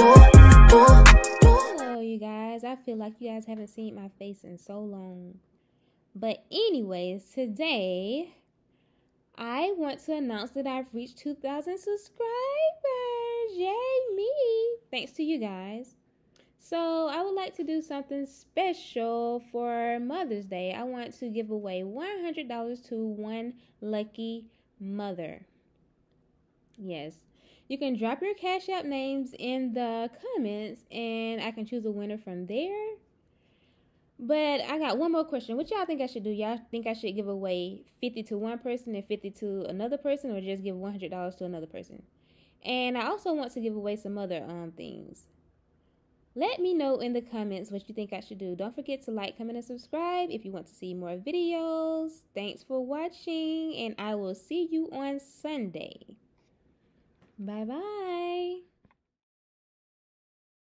Hello, you guys. I feel like you guys haven't seen my face in so long. But, anyways, today I want to announce that I've reached 2,000 subscribers. Yay, me! Thanks to you guys. So, I would like to do something special for Mother's Day. I want to give away $100 to one lucky mother. Yes. You can drop your Cash App names in the comments and I can choose a winner from there. But I got one more question. What y'all think I should do? Y'all think I should give away 50 to one person and 50 to another person or just give $100 to another person? And I also want to give away some other um things. Let me know in the comments what you think I should do. Don't forget to like, comment, and subscribe if you want to see more videos. Thanks for watching, and I will see you on Sunday. Bye bye.